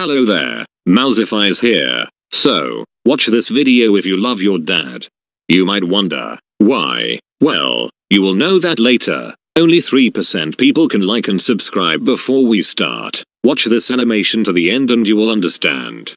Hello there, Mousify's here. So, watch this video if you love your dad. You might wonder, why? Well, you will know that later. Only 3% people can like and subscribe before we start. Watch this animation to the end and you will understand.